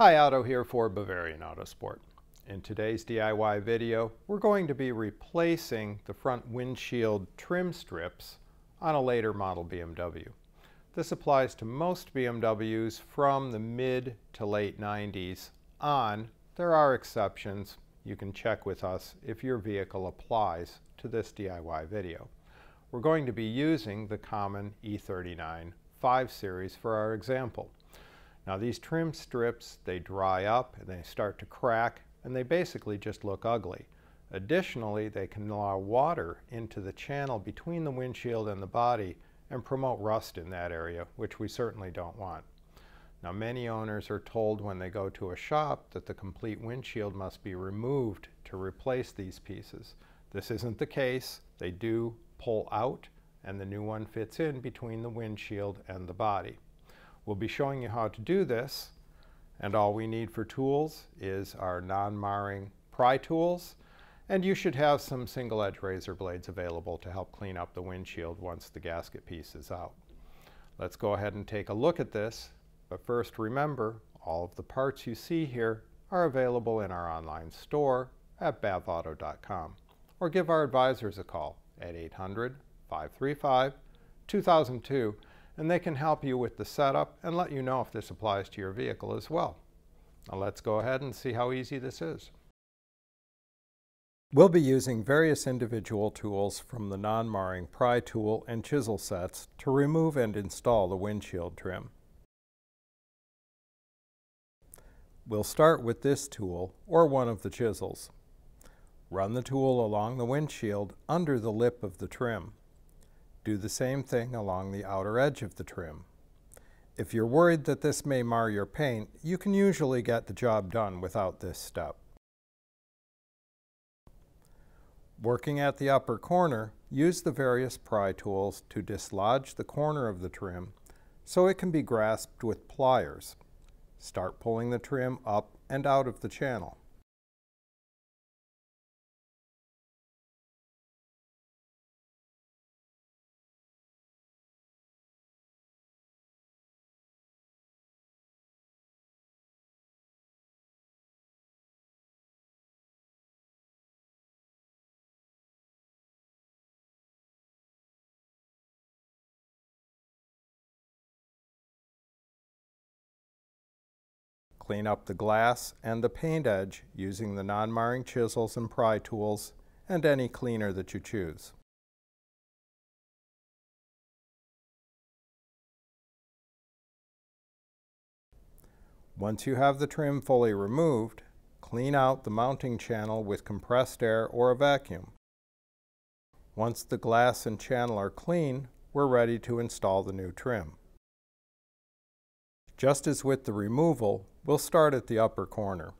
Hi, Otto here for Bavarian Autosport. In today's DIY video, we're going to be replacing the front windshield trim strips on a later model BMW. This applies to most BMWs from the mid to late 90s on. There are exceptions. You can check with us if your vehicle applies to this DIY video. We're going to be using the common E39 5 Series for our example. Now these trim strips, they dry up and they start to crack and they basically just look ugly. Additionally, they can allow water into the channel between the windshield and the body and promote rust in that area, which we certainly don't want. Now many owners are told when they go to a shop that the complete windshield must be removed to replace these pieces. This isn't the case. They do pull out and the new one fits in between the windshield and the body. We'll be showing you how to do this, and all we need for tools is our non-marring pry tools, and you should have some single edge razor blades available to help clean up the windshield once the gasket piece is out. Let's go ahead and take a look at this, but first remember, all of the parts you see here are available in our online store at bavauto.com, or give our advisors a call at 800 535 2002 and they can help you with the setup and let you know if this applies to your vehicle as well. Now let's go ahead and see how easy this is. We'll be using various individual tools from the non-marring pry tool and chisel sets to remove and install the windshield trim. We'll start with this tool or one of the chisels. Run the tool along the windshield under the lip of the trim. Do the same thing along the outer edge of the trim. If you're worried that this may mar your paint, you can usually get the job done without this step. Working at the upper corner, use the various pry tools to dislodge the corner of the trim so it can be grasped with pliers. Start pulling the trim up and out of the channel. Clean up the glass and the paint edge using the non-marring chisels and pry tools and any cleaner that you choose. Once you have the trim fully removed, clean out the mounting channel with compressed air or a vacuum. Once the glass and channel are clean, we're ready to install the new trim. Just as with the removal, We'll start at the upper corner.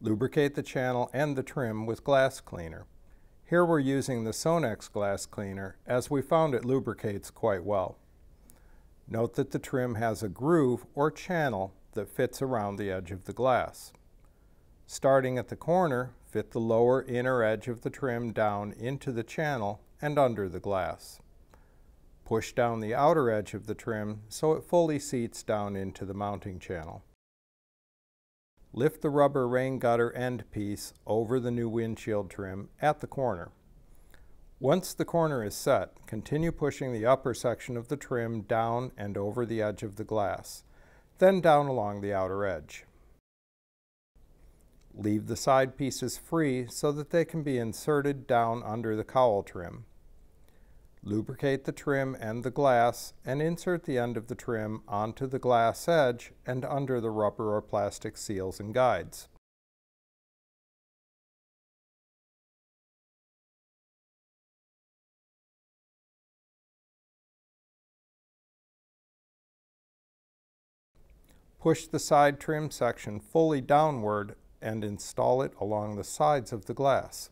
Lubricate the channel and the trim with glass cleaner. Here we're using the Sonax glass cleaner as we found it lubricates quite well. Note that the trim has a groove or channel that fits around the edge of the glass. Starting at the corner, fit the lower inner edge of the trim down into the channel and under the glass. Push down the outer edge of the trim so it fully seats down into the mounting channel. Lift the rubber rain gutter end piece over the new windshield trim at the corner. Once the corner is set, continue pushing the upper section of the trim down and over the edge of the glass, then down along the outer edge. Leave the side pieces free so that they can be inserted down under the cowl trim. Lubricate the trim and the glass and insert the end of the trim onto the glass edge and under the rubber or plastic seals and guides. Push the side trim section fully downward and install it along the sides of the glass.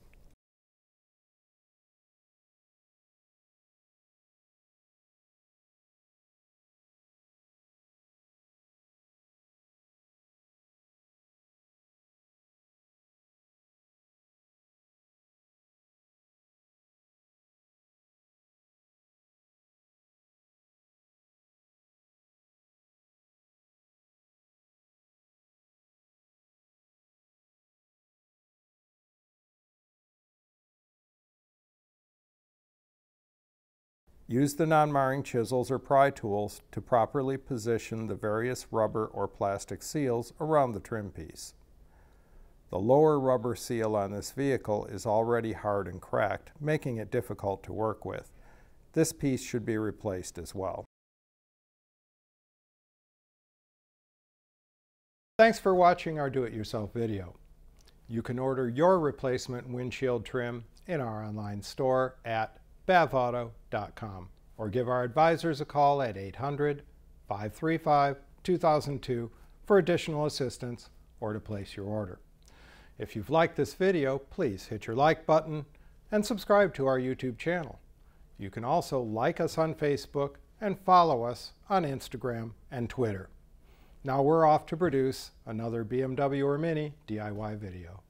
Use the non-marring chisels or pry tools to properly position the various rubber or plastic seals around the trim piece. The lower rubber seal on this vehicle is already hard and cracked, making it difficult to work with. This piece should be replaced as well. Thanks for watching our do-it-yourself video. You can order your replacement windshield trim in our online store at bavauto.com or give our advisors a call at 800 535 2002 for additional assistance or to place your order. If you've liked this video, please hit your like button and subscribe to our YouTube channel. You can also like us on Facebook and follow us on Instagram and Twitter. Now we're off to produce another BMW or Mini DIY video.